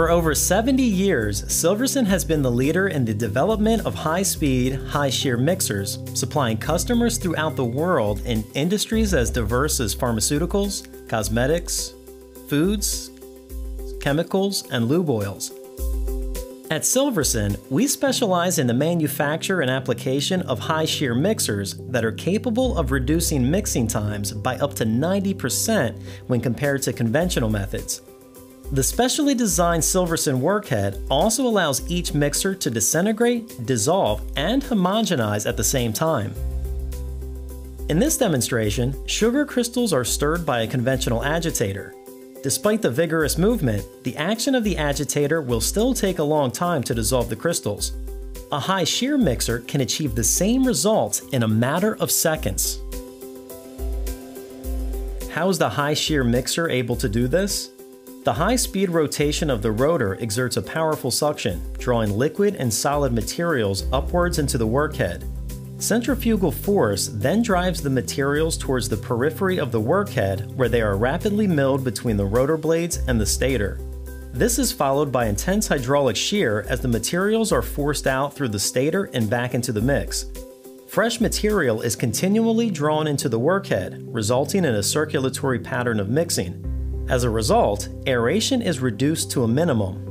For over 70 years, Silverson has been the leader in the development of high-speed, high-shear mixers, supplying customers throughout the world in industries as diverse as pharmaceuticals, cosmetics, foods, chemicals, and lube oils. At Silverson, we specialize in the manufacture and application of high shear mixers that are capable of reducing mixing times by up to 90% when compared to conventional methods. The specially designed Silverson workhead also allows each mixer to disintegrate, dissolve, and homogenize at the same time. In this demonstration, sugar crystals are stirred by a conventional agitator. Despite the vigorous movement, the action of the agitator will still take a long time to dissolve the crystals. A high shear mixer can achieve the same results in a matter of seconds. How is the high shear mixer able to do this? The high-speed rotation of the rotor exerts a powerful suction, drawing liquid and solid materials upwards into the workhead. Centrifugal force then drives the materials towards the periphery of the workhead where they are rapidly milled between the rotor blades and the stator. This is followed by intense hydraulic shear as the materials are forced out through the stator and back into the mix. Fresh material is continually drawn into the workhead, resulting in a circulatory pattern of mixing. As a result, aeration is reduced to a minimum,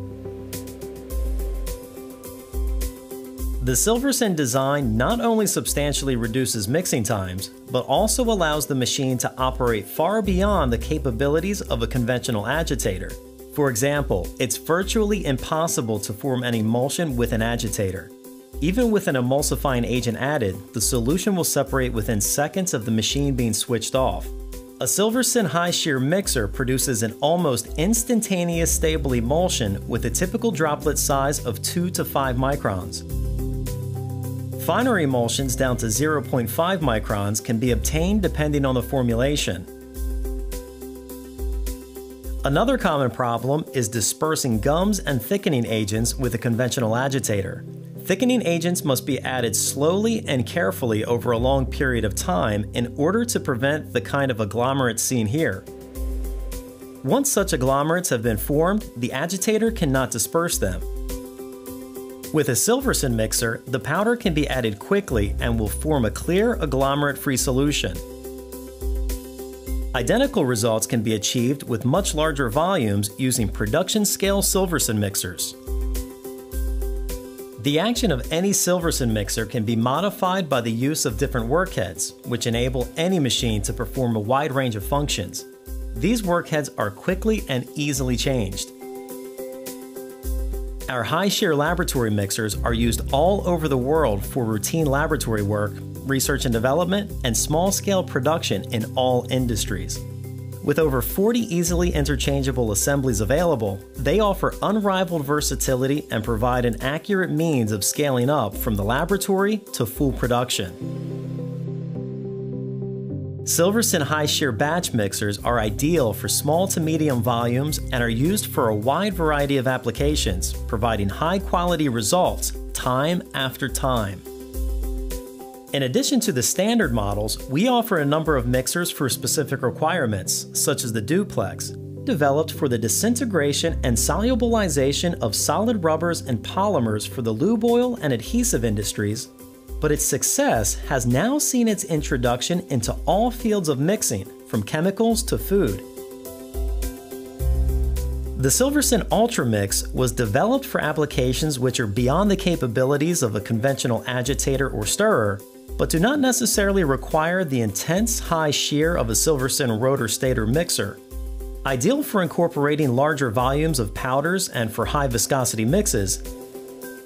The Silverson design not only substantially reduces mixing times, but also allows the machine to operate far beyond the capabilities of a conventional agitator. For example, it's virtually impossible to form an emulsion with an agitator. Even with an emulsifying agent added, the solution will separate within seconds of the machine being switched off. A Silverson high shear mixer produces an almost instantaneous stable emulsion with a typical droplet size of 2 to 5 microns. Finer emulsions down to 0.5 microns can be obtained depending on the formulation. Another common problem is dispersing gums and thickening agents with a conventional agitator. Thickening agents must be added slowly and carefully over a long period of time in order to prevent the kind of agglomerates seen here. Once such agglomerates have been formed, the agitator cannot disperse them. With a Silverson mixer, the powder can be added quickly and will form a clear agglomerate-free solution. Identical results can be achieved with much larger volumes using production-scale Silverson mixers. The action of any Silverson mixer can be modified by the use of different workheads, which enable any machine to perform a wide range of functions. These workheads are quickly and easily changed. Our high shear laboratory mixers are used all over the world for routine laboratory work, research and development, and small scale production in all industries. With over 40 easily interchangeable assemblies available, they offer unrivaled versatility and provide an accurate means of scaling up from the laboratory to full production. Silverson high shear batch mixers are ideal for small to medium volumes and are used for a wide variety of applications, providing high quality results time after time. In addition to the standard models, we offer a number of mixers for specific requirements, such as the Duplex, developed for the disintegration and solubilization of solid rubbers and polymers for the lube oil and adhesive industries, but its success has now seen its introduction into all fields of mixing, from chemicals to food. The Silverson Ultra Mix was developed for applications which are beyond the capabilities of a conventional agitator or stirrer, but do not necessarily require the intense high shear of a Silverson rotor stator mixer. Ideal for incorporating larger volumes of powders and for high viscosity mixes,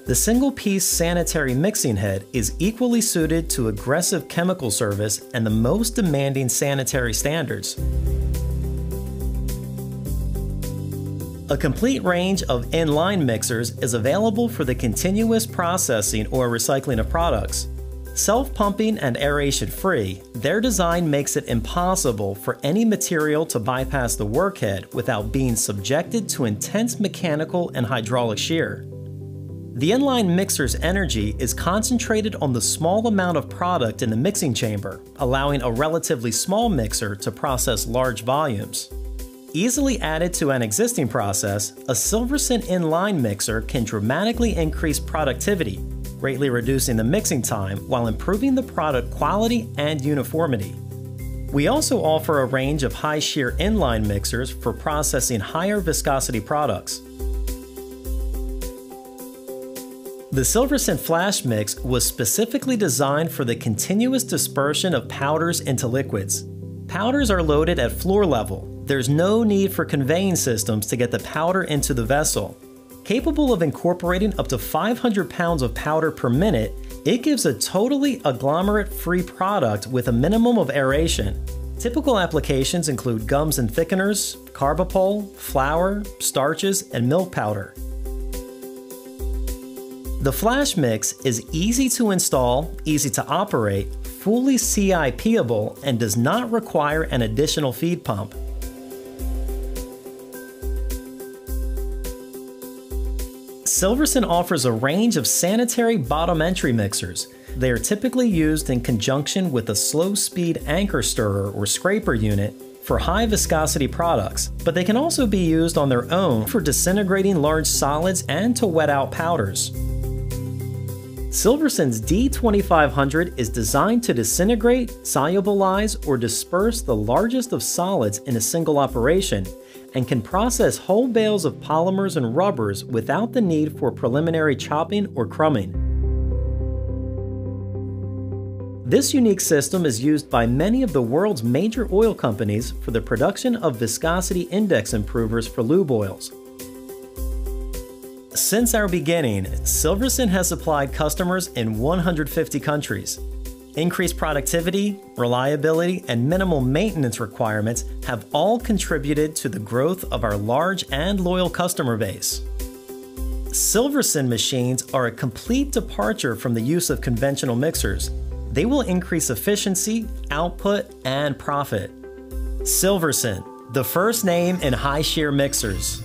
the single-piece sanitary mixing head is equally suited to aggressive chemical service and the most demanding sanitary standards. A complete range of inline mixers is available for the continuous processing or recycling of products. Self-pumping and aeration-free, their design makes it impossible for any material to bypass the workhead without being subjected to intense mechanical and hydraulic shear. The inline mixer's energy is concentrated on the small amount of product in the mixing chamber, allowing a relatively small mixer to process large volumes. Easily added to an existing process, a Silverson inline mixer can dramatically increase productivity, greatly reducing the mixing time while improving the product quality and uniformity. We also offer a range of high shear inline mixers for processing higher viscosity products. The Silverson Flash Mix was specifically designed for the continuous dispersion of powders into liquids. Powders are loaded at floor level. There's no need for conveying systems to get the powder into the vessel. Capable of incorporating up to 500 pounds of powder per minute, it gives a totally agglomerate-free product with a minimum of aeration. Typical applications include gums and thickeners, Carbopol, flour, starches, and milk powder. The Flash Mix is easy to install, easy to operate, fully CIP-able, and does not require an additional feed pump. Silverson offers a range of sanitary bottom entry mixers. They are typically used in conjunction with a slow speed anchor stirrer or scraper unit for high viscosity products, but they can also be used on their own for disintegrating large solids and to wet out powders. Silverson's D2500 is designed to disintegrate, solubilize, or disperse the largest of solids in a single operation and can process whole bales of polymers and rubbers without the need for preliminary chopping or crumbing. This unique system is used by many of the world's major oil companies for the production of viscosity index improvers for lube oils. Since our beginning, Silverson has supplied customers in 150 countries. Increased productivity, reliability, and minimal maintenance requirements have all contributed to the growth of our large and loyal customer base. Silverson machines are a complete departure from the use of conventional mixers. They will increase efficiency, output, and profit. Silverson, the first name in high shear mixers.